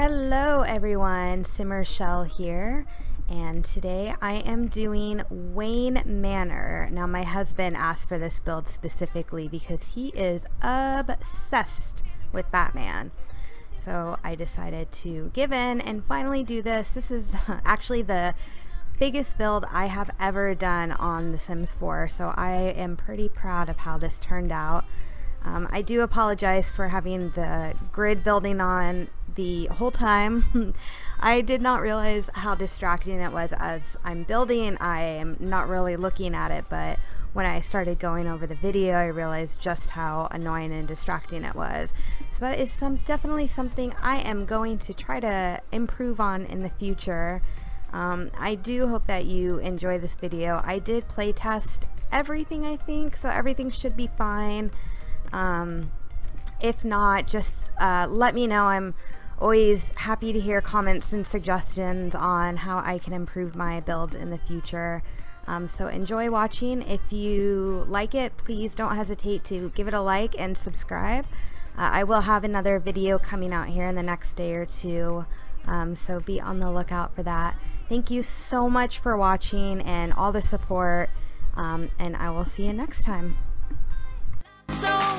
Hello everyone, Simmer Chell here, and today I am doing Wayne Manor. Now my husband asked for this build specifically because he is obsessed with Batman. So I decided to give in and finally do this. This is actually the biggest build I have ever done on The Sims 4, so I am pretty proud of how this turned out. Um, I do apologize for having the grid building on the whole time. I did not realize how distracting it was as I'm building. I am not really looking at it, but when I started going over the video, I realized just how annoying and distracting it was. So that is some definitely something I am going to try to improve on in the future. Um, I do hope that you enjoy this video. I did playtest everything, I think, so everything should be fine. Um, if not, just uh, let me know. I'm always happy to hear comments and suggestions on how I can improve my build in the future. Um, so enjoy watching. If you like it, please don't hesitate to give it a like and subscribe. Uh, I will have another video coming out here in the next day or two. Um, so be on the lookout for that. Thank you so much for watching and all the support. Um, and I will see you next time. So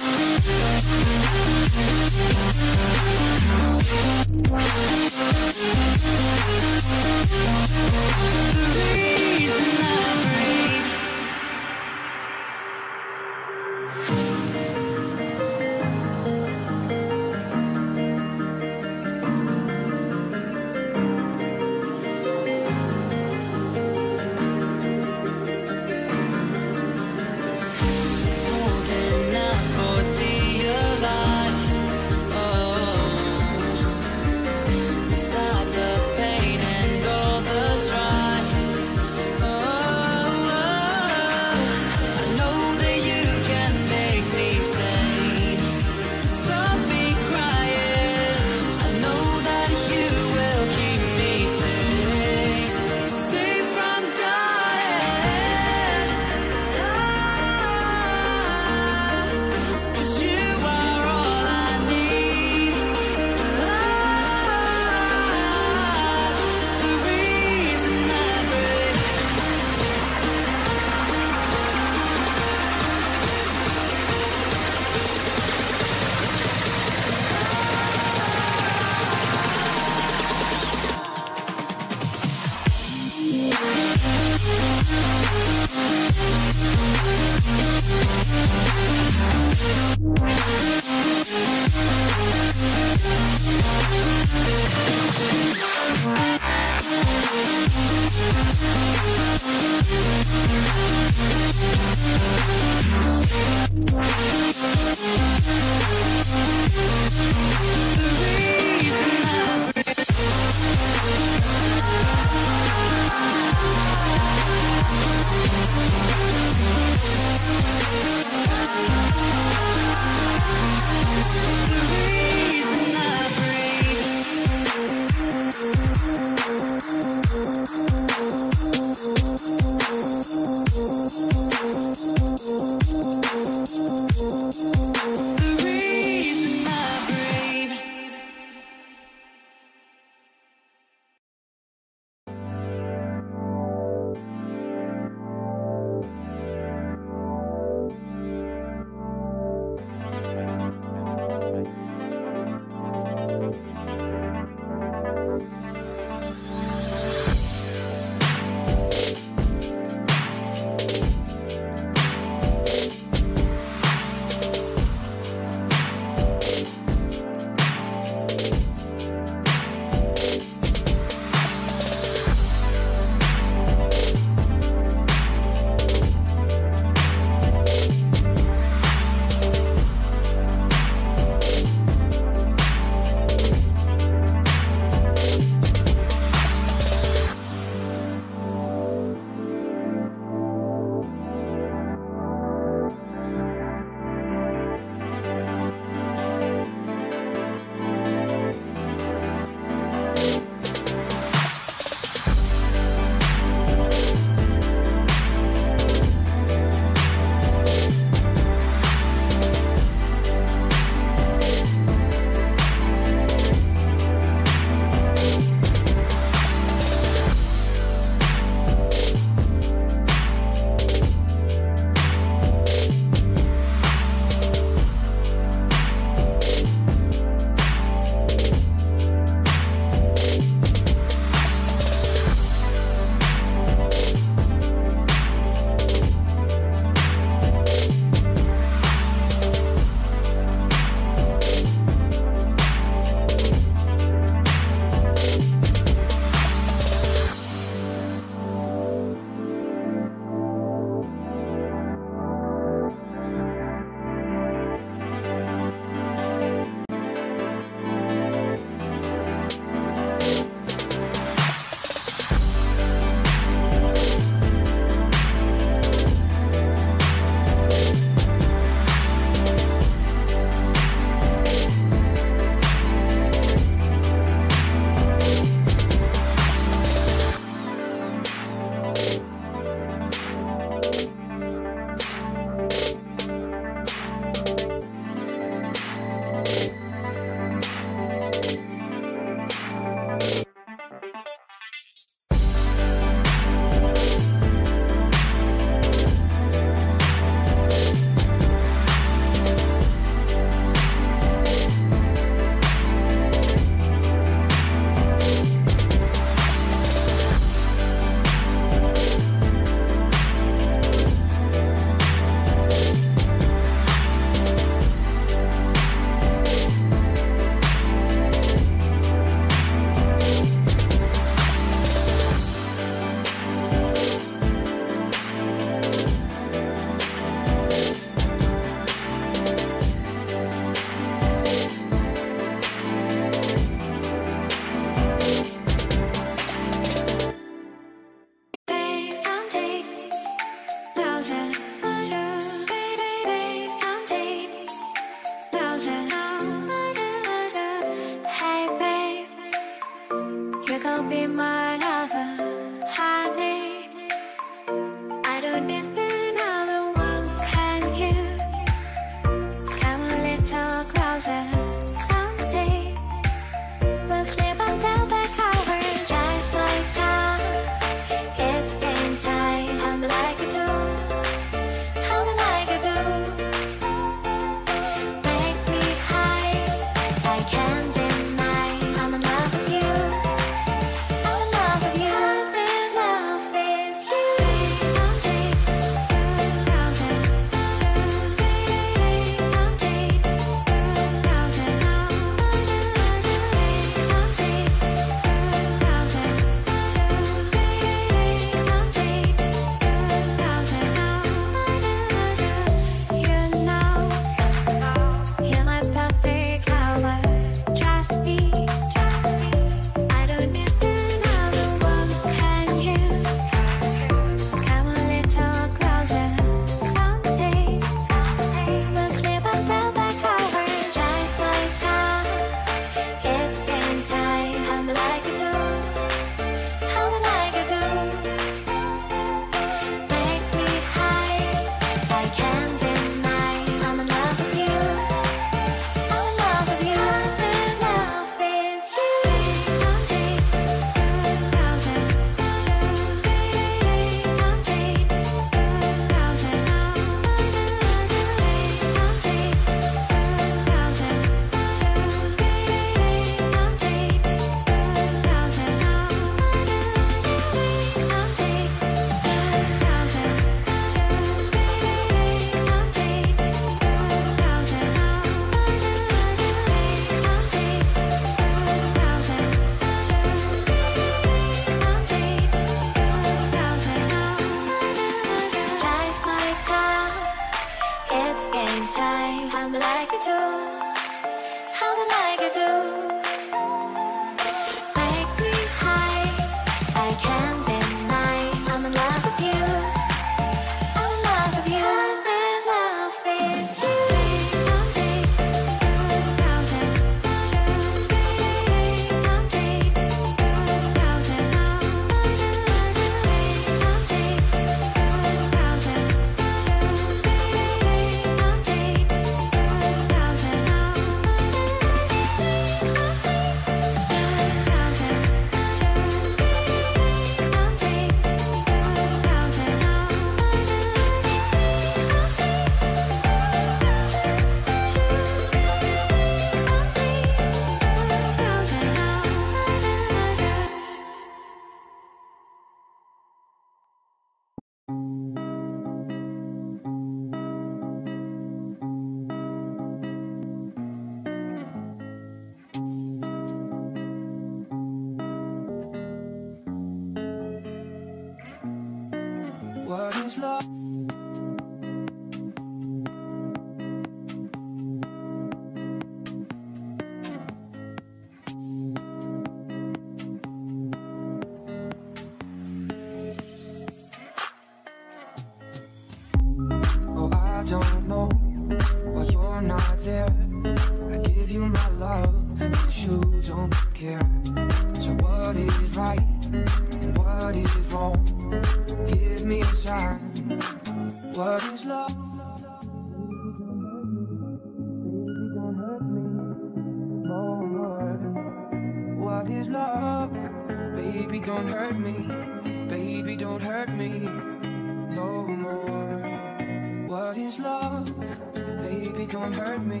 Baby, don't hurt me.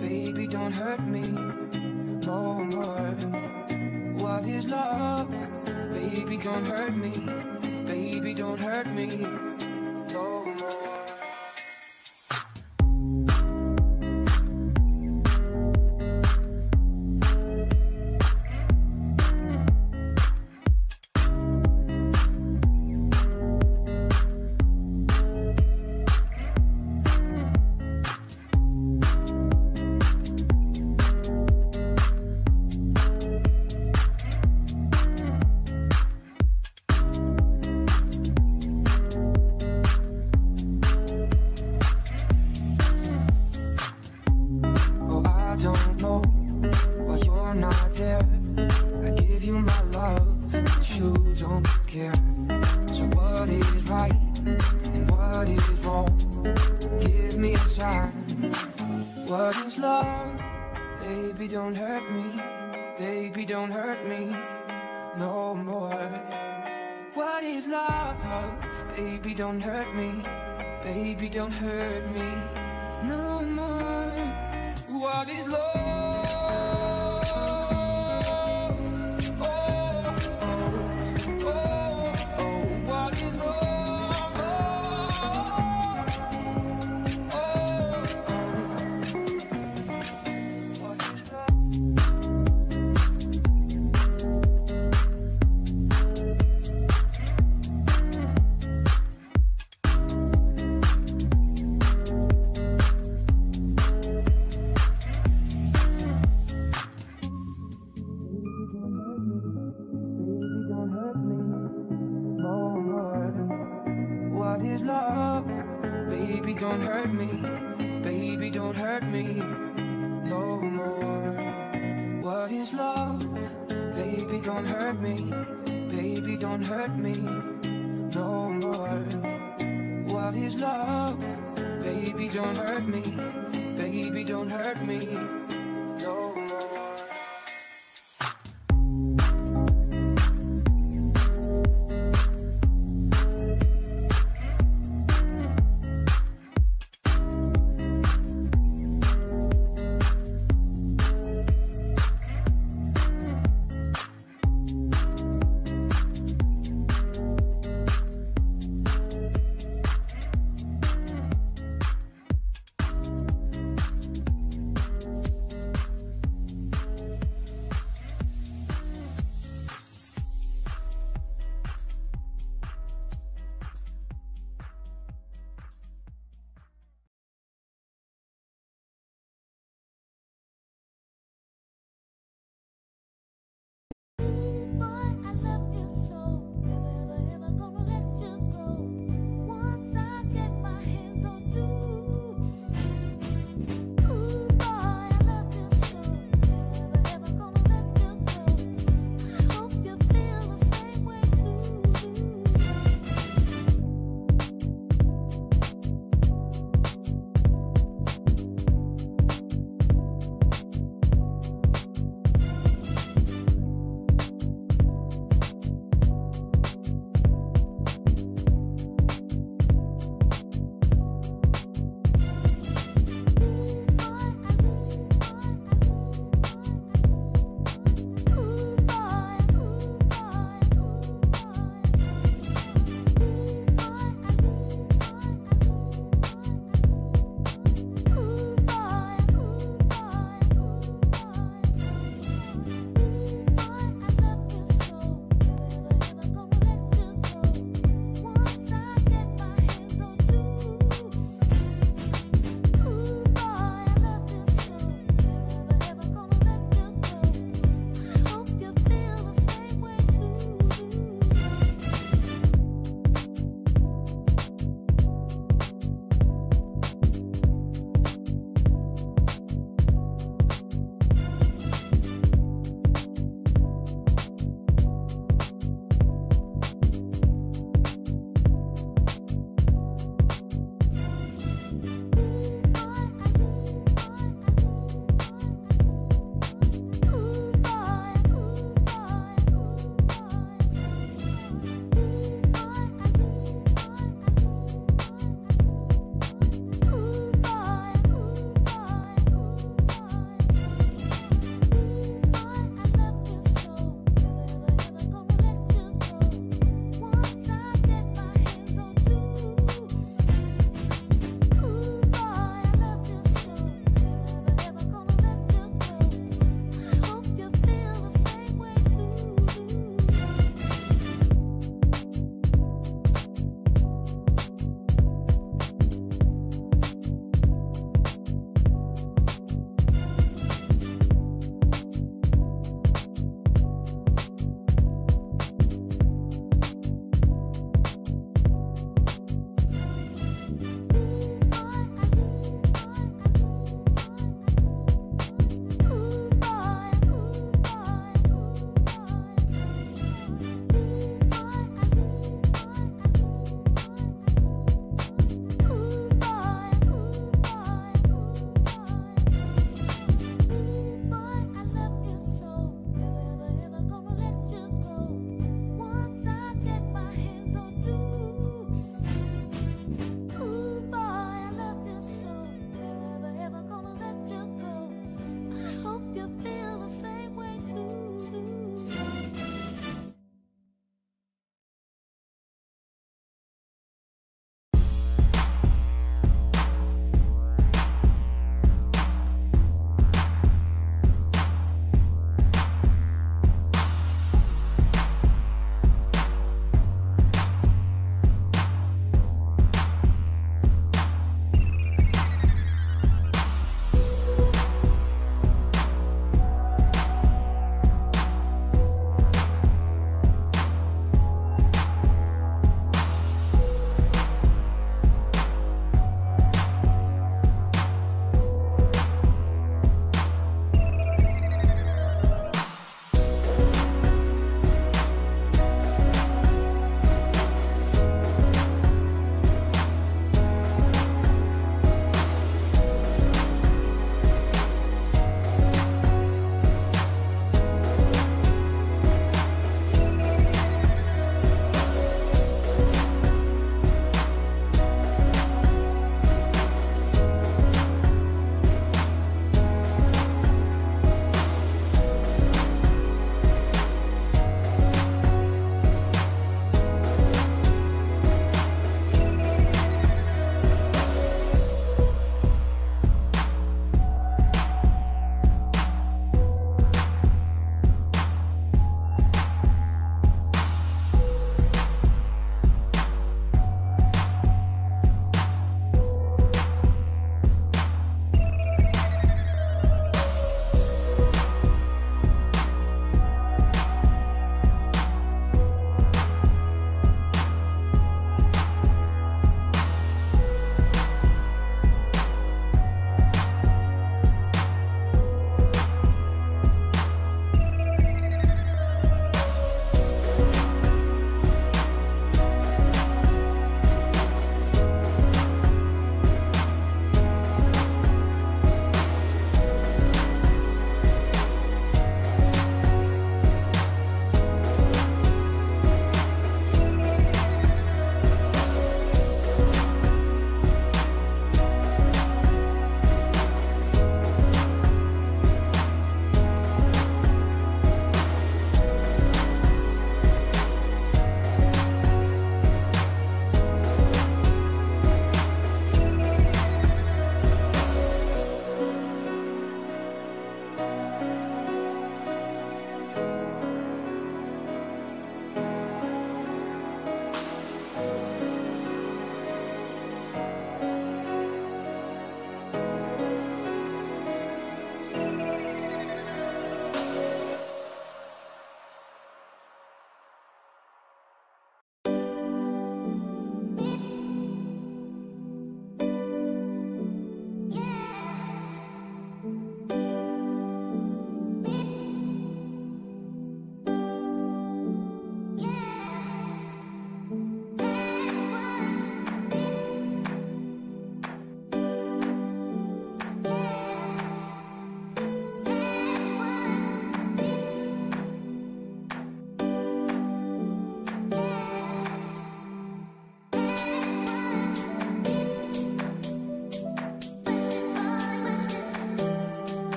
Baby, don't hurt me. No more. What is love? Baby, don't hurt me. Baby, don't hurt me.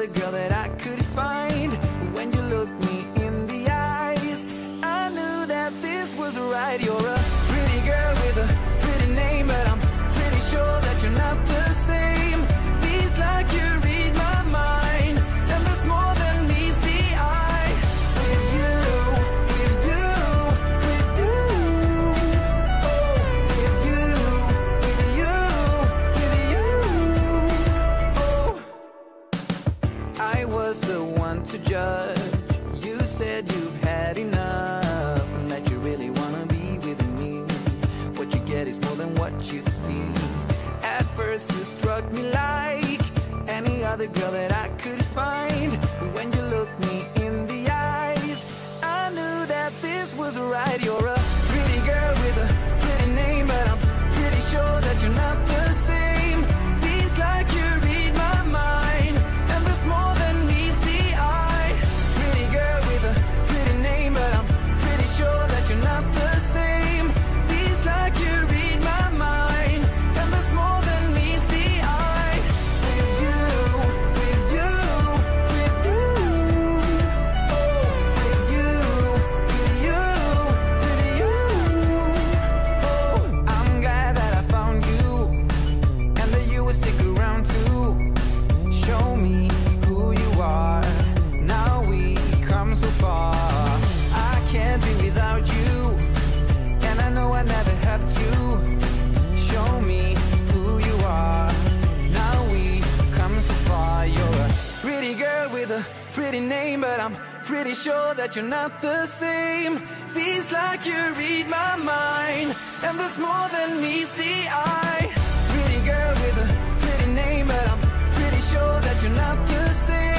The girl that I could find. When you looked me in the eyes, I knew that this was right. You're a pretty girl with a judge. You said you've had enough and that you really wanna be with me. What you get is more than what you see. At first, you struck me like any other girl that Pretty sure that you're not the same. Feels like you read my mind And there's more than meets the eye. Pretty girl with a pretty name But I'm pretty sure that you're not the same.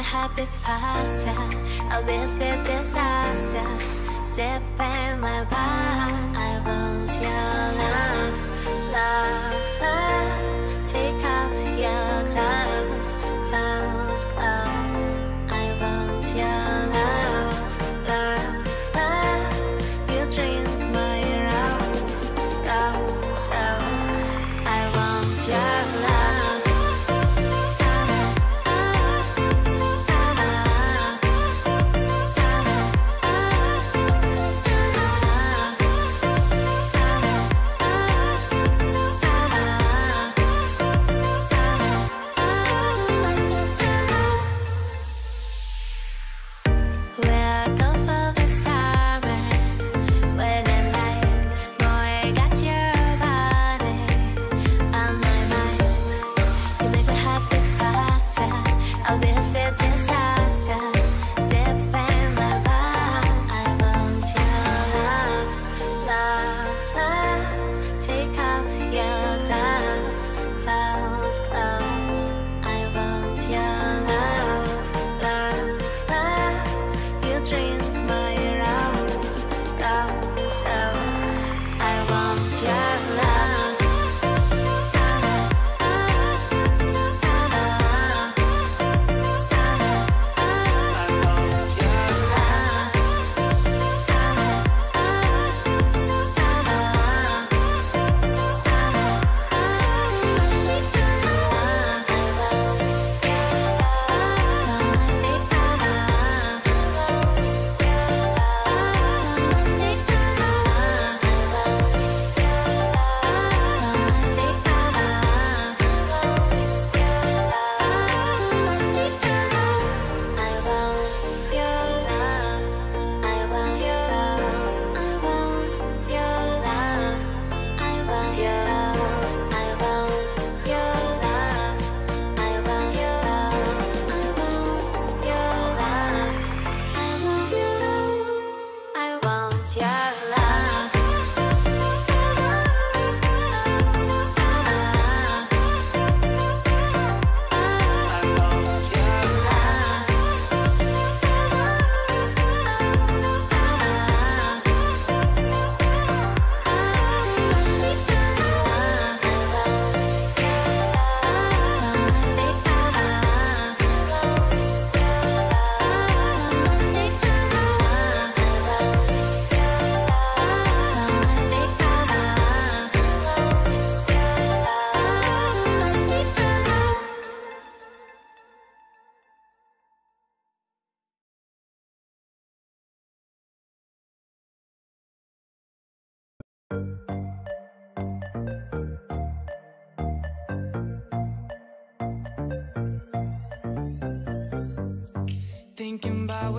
my heart beats faster be with disaster. Deep in my heart I want your love.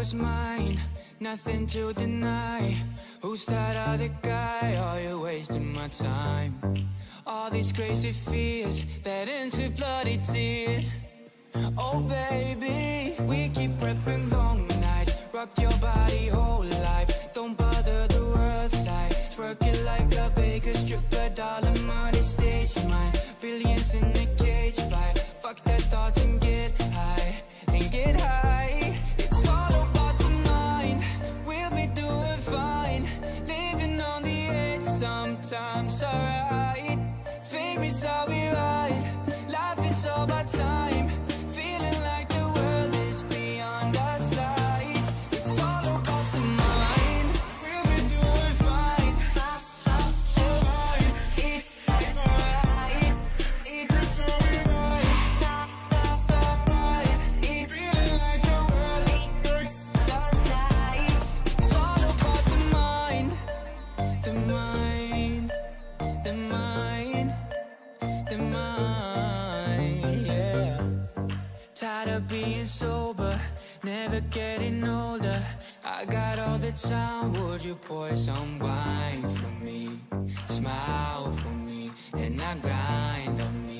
was mine, nothing to deny. Who's that other guy? Are you wasting my time? All these crazy fears that ends with bloody tears. Oh baby, we keep prepping long nights. Rock your body whole life, don't bother the world side. Twerk it like a Vegas stripper, dollar money stage mine Billions in the cage fight, fuck their thoughts and get high. And get high. sometimes alright. Fame is how we would you pour some wine for me? Smile for me, and I grind on me.